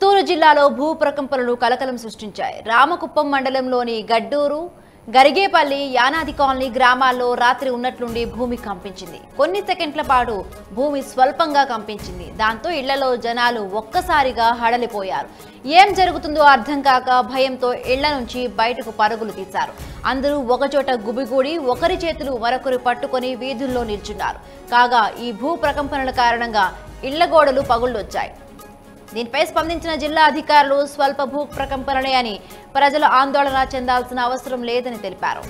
చిత్తూరు జిల్లాలో భూ ప్రకంపనలు కలకలం సృష్టించాయి. రామకుప్పం మండలంలోని గడ్డూరు గరిగేపల్లి యానాది కాలనీ గ్రామాల్లో రాత్రి ఉన్నట్లుండి భూమి కంపించింది. కొన్ని సెకండ్ల పాటు భూమి స్వల్పంగా కంపించింది. దాంతో ఇళ్ళలో జనాలు ఒక్కసారిగా హడలిపోయారు. ఏం జరుగుతుందో అర్థం కాక భయంతో ఇళ్ళ నుంచి బయటకు పరుగులు తీశారు. అందరూ ఒకచోట గుబిగూడి ఒకరి చేతులు మరొకరు పట్టుకొని వీధుల్లో నిల్చున్నారు. కాగా ఈ భూ ప్రకంపనల కారణంగా ఇళ్ళ గోడలు పగుళ్ళొచ్చాయి. దీనిపై స్పందించిన జిల్లా అధికారులు స్వల్ప భూ ప్రకంపనలే అని ప్రజలు ఆందోళన చెందాల్సిన అవసరం లేదని తెలిపారు.